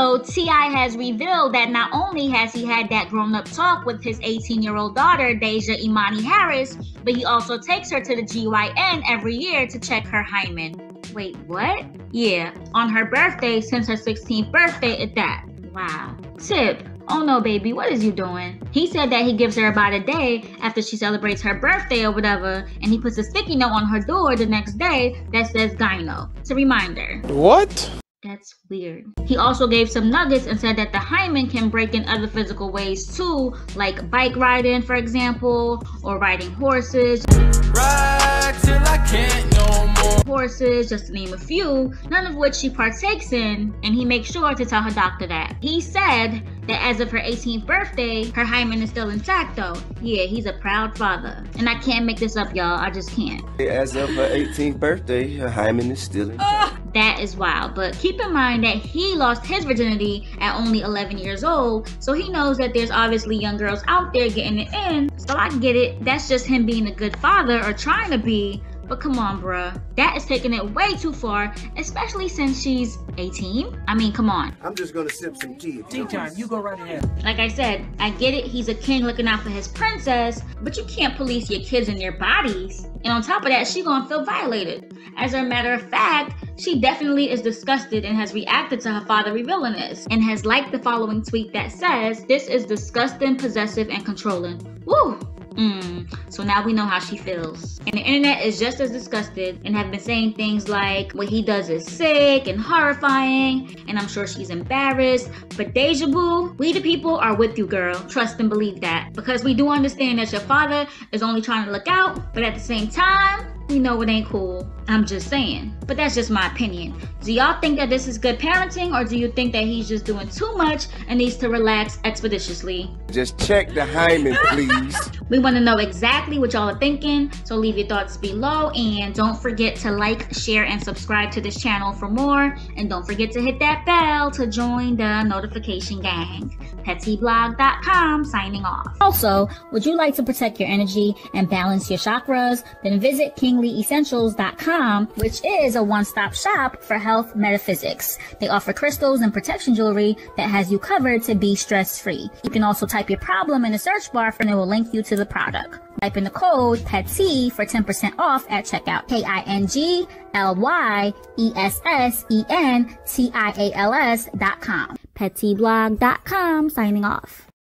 So T.I. has revealed that not only has he had that grown-up talk with his 18-year-old daughter, Deyjah Imani Harris, but he also takes her to the GYN every year to check her hymen. Wait, what? Yeah, on her birthday since her 16th birthday at that. Wow. Tip, oh no baby, what is you doing? He said that he gives her about a day after she celebrates her birthday or whatever, and he puts a sticky note on her door the next day that says gyno. It's a reminder. What? That's weird. He also gave some nuggets and said that the hymen can break in other physical ways too, like bike riding, for example, or riding horses. Ride till I can't no more. Horses, just to name a few, none of which she partakes in, and he makes sure to tell her doctor that. He said that as of her 18th birthday, her hymen is still intact though. Yeah, he's a proud father. And I can't make this up, y'all. I just can't. As of her 18th birthday, her hymen is still intact. That is wild. But keep in mind that he lost his virginity at only 11 years old, so he knows that there's obviously young girls out there getting it in. So I get it. That's just him being a good father or trying to be. But come on, bruh. That is taking it way too far, especially since she's 18. I mean, come on. I'm just gonna sip some tea. Tea time, you go right ahead. Like I said, I get it. He's a king looking out for his princess, but you can't police your kids and their bodies. And on top of that, she gonna feel violated. As a matter of fact, she definitely is disgusted and has reacted to her father revealing this, and has liked the following tweet that says, "This is disgusting, possessive, and controlling." Woo! Mm, so now we know how she feels. And the internet is just as disgusted and have been saying things like what he does is sick and horrifying, and I'm sure she's embarrassed. But Deyjah Boo, we the people are with you, girl. Trust and believe that. Because we do understand that your father is only trying to look out, but at the same time, we know it ain't cool. I'm just saying. But that's just my opinion. Do y'all think that this is good parenting or do you think that he's just doing too much and needs to relax expeditiously? Just check the hymen, please. we want to know exactly what y'all are thinking, so leave your thoughts below and don't forget to like, share, and subscribe to this channel for more. And don't forget to hit that bell to join the notification gang. PetTeaBlog.com signing off. Also, would you like to protect your energy and balance your chakras? Then visit KinglyEssentials.com, which is a one-stop shop for health metaphysics. They offer crystals and protection jewelry that has you covered to be stress-free. You can also type your problem in the search bar and it will link you to the product. Type in the code PETSY for 10% off at checkout. K-I-N-G-L-Y-E-S-S-E-N-T-I-A-L-S dot com. PetTeaBlog.com signing off.